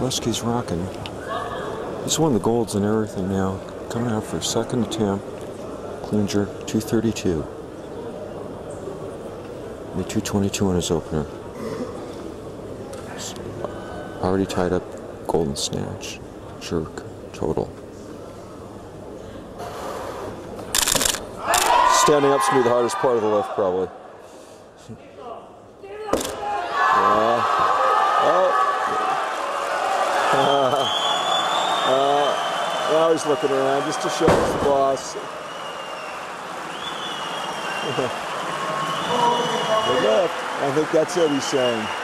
Kolecki's rocking. He's won the golds and everything now. Coming out for a second attempt. Kluinger, 232. The 222 on his opener. Already tied up golden snatch. Jerk. Total. Standing up's gonna be the hardest part of the lift, probably. Yeah. Uh, uh, now he's looking around just to show us the boss. Good lift. I think that's it he's saying.